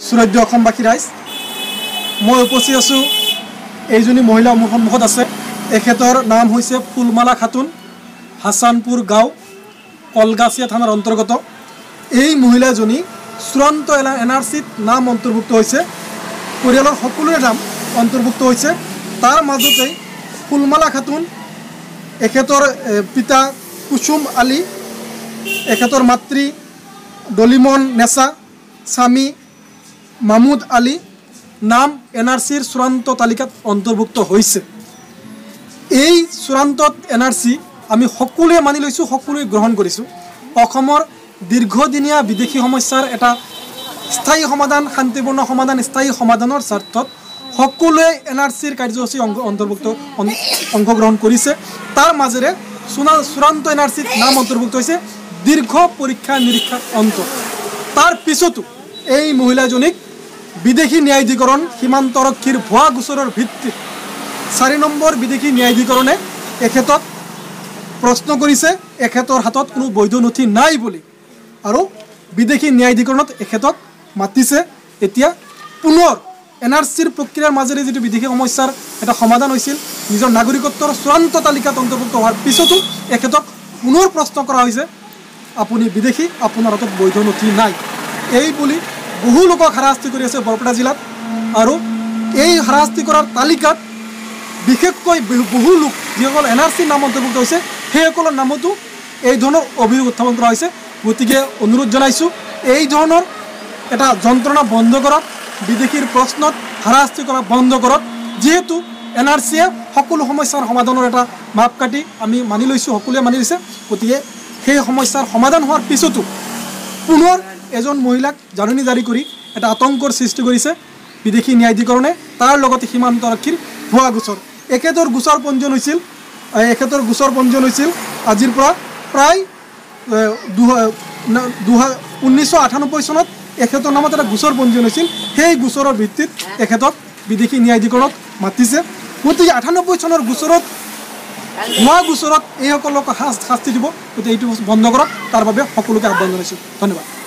শ্ৰদ্ধ অসমবাসী ৰাইজ মই উপস্থিত আছোঁ। এইজনী মহিলা মোৰ সন্মুখত আছে। এখেতৰ নাম হৈছে ফুলমালা খাতুন হাছানপুৰ গাঁও কলগাছিয়া থানাৰ অন্তৰ্গত। এই মহিলাজনী চূড়ান্ত এন আৰ চিত নাম অন্তৰ্ভুক্ত হৈছে। পৰিয়ালৰ সকলোৰে নাম অন্তৰ্ভুক্ত হৈছে। তাৰ মাজতেই ফুলমালা খাতুন এখেতৰ পিতা কুসুম আলী এখেতৰ মাতৃ ডলিমন নেচা স্বামী মামুদ আলী নাম এন আৰ চিৰ চূড়ান্ত তালিকাত অন্তৰ্ভুক্ত হৈছে। এই চূড়ান্ত এন আৰ চি আমি সকলোৱে মানি লৈছোঁ সকলোৱে গ্ৰহণ কৰিছোঁ। অসমৰ দীৰ্ঘদিনীয়া বিদেশী সমস্যাৰ এটা স্থায়ী সমাধান শান্তিপূৰ্ণ সমাধান স্থায়ী সমাধানৰ স্বাৰ্থত সকলোৱে এন আৰ চিৰ কাৰ্যসূচী অংগ অন্তৰ্ভুক্ত অন- অংশগ্ৰহণ কৰিছে। তাৰ মাজেৰে চূড়া চূড়ান্ত এন আৰ চিত নাম অন্তৰ্ভুক্ত হৈছে দীৰ্ঘ পৰীক্ষা নিৰীক্ষাৰ অন্ত। তাৰ পিছতো এই মহিলাজনীক বিদেশী ন্যায়াধিকৰণ সীমান্তৰক্ষীৰ ভুৱা গোচৰৰ ভিত্তিত চাৰি নম্বৰ বিদেশী ন্যায়াধিকৰণে এখেতক প্ৰশ্ন কৰিছে এখেতৰ হাতত কোনো বৈধ নথি নাই বুলি। আৰু বিদেশী ন্যায়াধিকৰণত এখেতক মাতিছে এতিয়া পুনৰ এন আৰ চিৰ প্ৰক্ৰিয়াৰ মাজেৰে যিটো বিদেশী সমস্যাৰ এটা সমাধান হৈছিল নিজৰ নাগৰিকত্বৰ চূড়ান্ত তালিকাত অন্তৰ্ভুক্ত হোৱাৰ পিছতো এখেতক পুনৰ প্ৰশ্ন কৰা হৈছে আপুনি বিদেশী আপোনাৰ হাতত বৈধ নথি নাই। এই বুলি বহু লোকক হাৰাশাস্তি কৰি আছে বৰপেটা জিলাত। আৰু এই হাৰাশাস্তি কৰাৰ তালিকাত বিশেষকৈ বহু- লোক যিসকল এন আৰ চিৰ নাম অন্তৰ্ভুক্ত হৈছে সেইসকলৰ নামতো এই ধৰণৰ অভিযোগ উত্থাপন কৰা হৈছে। গতিকে অনুৰোধ জনাইছোঁ এই ধৰণৰ এটা যন্ত্ৰণা বন্ধ কৰক বিদেশীৰ প্ৰশ্নত হাৰাশাস্তি কৰা বন্ধ কৰক যিহেতু এন আৰ চিয়ে সকলো সমস্যাৰ সমাধানৰ এটা মাপকাঠি আমি মানি লৈছোঁ সকলোৱে মানি লৈছে। গতিকে সেই সমস্যাৰ সমাধান হোৱাৰ পিছতো পুনৰ এজন মহিলাক জাননী জাৰি কৰি এটা আতংকৰ সৃষ্টি কৰিছে বিদেশী ন্যায়াধিকৰণে। তাৰ লগতে সীমান্ত আৰক্ষীৰ ভুৱা গোচৰ। এখেতৰ গোচৰ পঞ্জীয়ন হৈছিল এখেতৰ গোচৰ পঞ্জীয়ন হৈছিল আজিৰ পৰা প্ৰায় দুহ- ন- দুহ- ঊনৈছশ আঠানব্বৈ চনত এখেতৰ নামত এটা গোচৰ পঞ্জীয়ন হৈছিল। সেই গোচৰৰ ভিত্তিত এখেতক বিদেশী ন্যায়াধিকৰণত মাতিছে। গতিকে আঠানব্বৈ চনৰ গোচৰত ভুৱা গোচৰত এইসকলক শাস্তি দিব। গতিকে এইটো বন্ধ কৰক। তাৰ বাবে সকলোকে আহ্বান জনাইছোঁ। ধন্যবাদ।